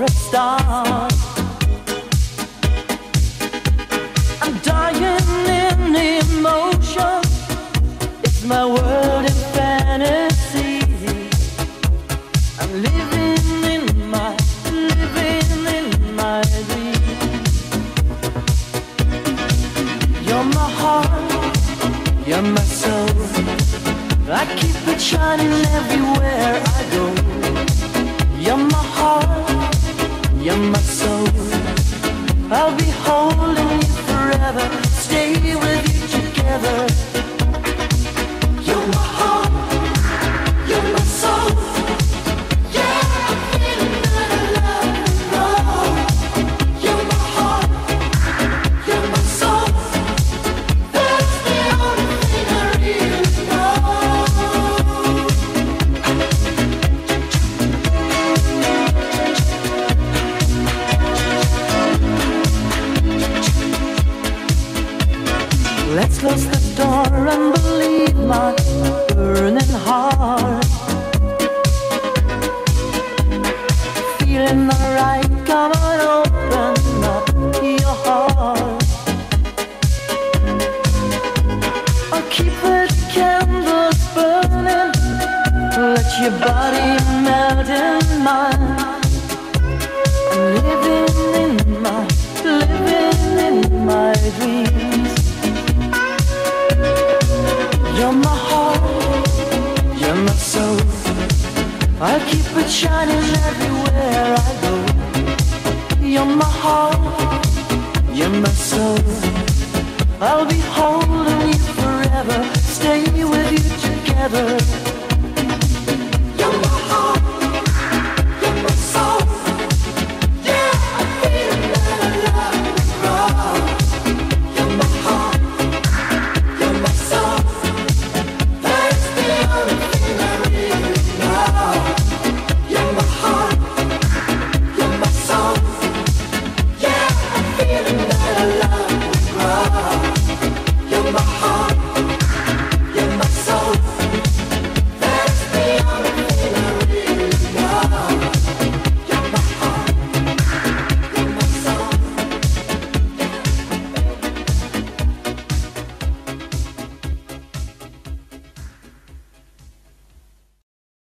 a star. I'm dying in emotion. It's my world in fantasy. I'm living in my, living in my dream. You're my heart, you're my soul. I keep it shining everywhere I go. You're my heart. You're my soul. I'll be holding you forever. Stay with you together. Close the door and believe my burning heart. Feeling alright, come on, open up your heart. I'll keep the candles burning. Let your body melt in mine. Living in my, living in my dreams. I'll keep it shining everywhere I go.